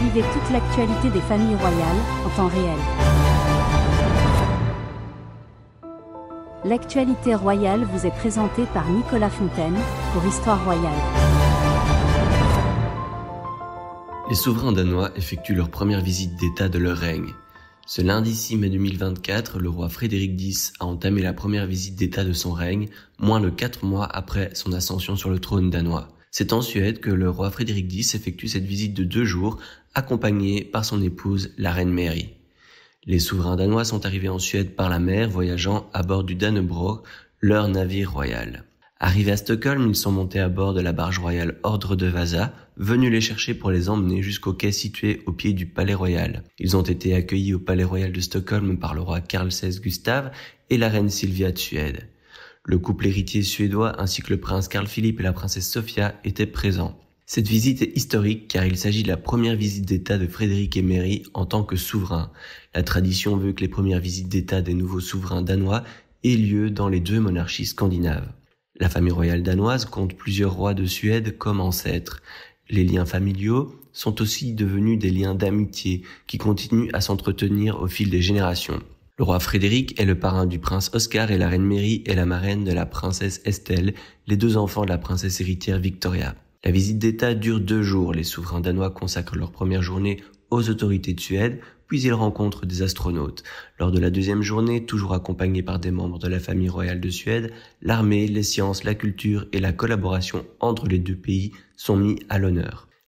Suivez toute l'actualité des familles royales en temps réel. L'actualité royale vous est présentée par Nicolas Fontaine pour Histoire royale. Les souverains danois effectuent leur première visite d'État de leur règne. Ce lundi 6 mai 2024, le roi Frédéric X a entamé la première visite d'État de son règne, moins de quatre mois après son ascension sur le trône danois. C'est en Suède que le roi Frédéric X effectue cette visite de deux jours, accompagné par son épouse, la reine Mary. Les souverains danois sont arrivés en Suède par la mer, voyageant à bord du Dannebrog, leur navire royal. Arrivés à Stockholm, ils sont montés à bord de la barge royale Ordre de Vasa, venus les chercher pour les emmener jusqu'au quai situé au pied du Palais Royal. Ils ont été accueillis au Palais Royal de Stockholm par le roi Karl XVI Gustav et la reine Sylvia de Suède. Le couple héritier suédois ainsi que le prince Carl Philippe et la princesse Sophia étaient présents. Cette visite est historique car il s'agit de la première visite d'État de Frédéric et Mary en tant que souverain. La tradition veut que les premières visites d'État des nouveaux souverains danois aient lieu dans les deux monarchies scandinaves. La famille royale danoise compte plusieurs rois de Suède comme ancêtres. Les liens familiaux sont aussi devenus des liens d'amitié qui continuent à s'entretenir au fil des générations. Le roi Frédéric est le parrain du prince Oscar et la reine Mary est la marraine de la princesse Estelle, les deux enfants de la princesse héritière Victoria. La visite d'État dure deux jours. Les souverains danois consacrent leur première journée aux autorités de Suède, puis ils rencontrent des astronautes. Lors de la deuxième journée, toujours accompagnés par des membres de la famille royale de Suède, l'armée, les sciences, la culture et la collaboration entre les deux pays sont mis à l'honneur.